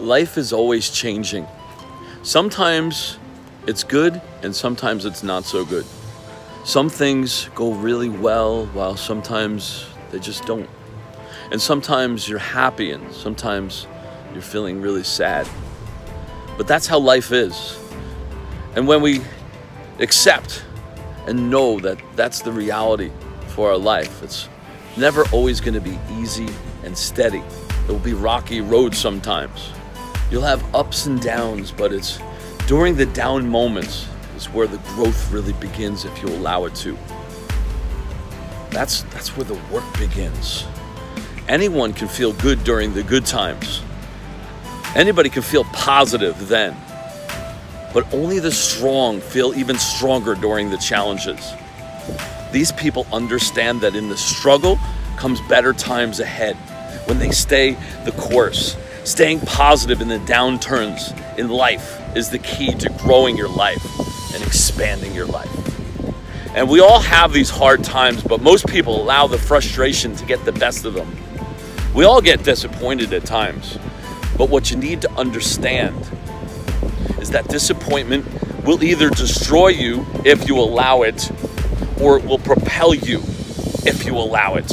life is always changing. Sometimes it's good and sometimes it's not so good. Some things go really well while sometimes they just don't. And sometimes you're happy and sometimes you're feeling really sad. But that's how life is. And when we accept and know that that's the reality for our life, it's never always going to be easy and steady. It will be rocky roads sometimes. You'll have ups and downs, but it's during the down moments is where the growth really begins if you allow it to. That's that's where the work begins. Anyone can feel good during the good times. Anybody can feel positive then. But only the strong feel even stronger during the challenges. These people understand that in the struggle comes better times ahead when they stay the course. Staying positive in the downturns in life is the key to growing your life and expanding your life. And we all have these hard times, but most people allow the frustration to get the best of them. We all get disappointed at times, but what you need to understand is that disappointment will either destroy you if you allow it, or it will propel you if you allow it.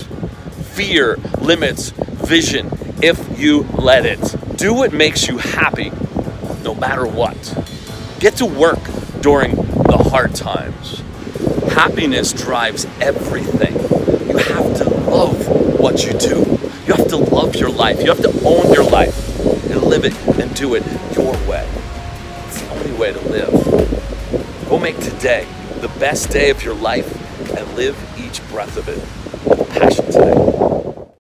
Fear limits vision if you let it. Do what makes you happy, no matter what. Get to work during the hard times. Happiness drives everything. You have to love what you do. You have to love your life. You have to own your life and live it and do it your way. It's the only way to live. Go make today the best day of your life and live each breath of it with passion today.